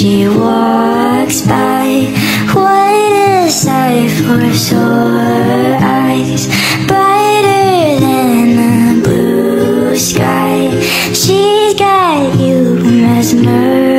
she walks by White as ivory, for her eyes Brighter than the blue sky. She's got you mesmerized.